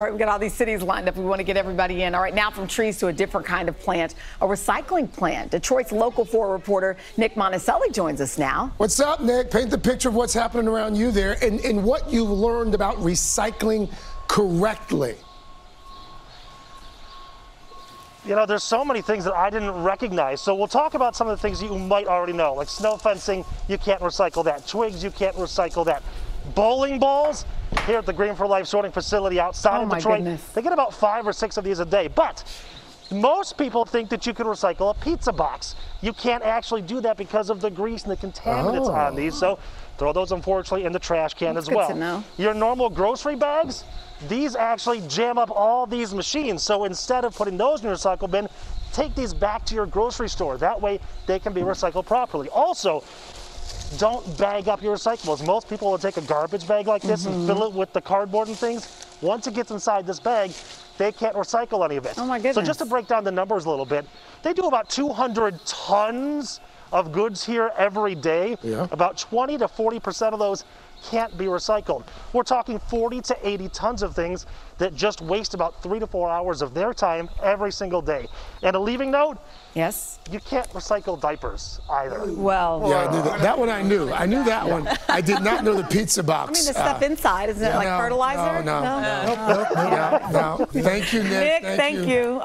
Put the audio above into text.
All right, we've got all these cities lined up. We want to get everybody in. All right, now from trees to a different kind of plant, a recycling plant. Detroit's Local 4 reporter Nick Monacelli joins us now. What's up, Nick? Paint the picture of what's happening around you there and, and what you've learned about recycling correctly. You know, there's so many things that I didn't recognize. So we'll talk about some of the things you might already know, like snow fencing, you can't recycle that. Twigs, you can't recycle that. Bowling balls, here at the Green for Life sorting facility outside oh of Detroit. Goodness. They get about five or six of these a day. But most people think that you can recycle a pizza box. You can't actually do that because of the grease and the contaminants oh. on these. So throw those unfortunately in the trash can That's as well. Your normal grocery bags, these actually jam up all these machines. So instead of putting those in your recycle bin, take these back to your grocery store. That way they can be recycled properly. Also, don't bag up your recyclables. Most people will take a garbage bag like this mm -hmm. and fill it with the cardboard and things. Once it gets inside this bag, they can't recycle any of it. Oh my goodness. So just to break down the numbers a little bit, they do about 200 tons of goods here every day. Yeah. About 20 to 40% of those can't be recycled. We're talking 40 to 80 tons of things that just waste about three to four hours of their time every single day. And a leaving note, Yes. You can't recycle diapers either. Well, yeah, that. that. one I knew. I knew that yeah. one. I did not know the pizza box. I mean, the stuff uh, inside isn't yeah, it like no, fertilizer? No, no, no, no, no, no, no. Thank you, Nick. Nick, thank, thank you. you.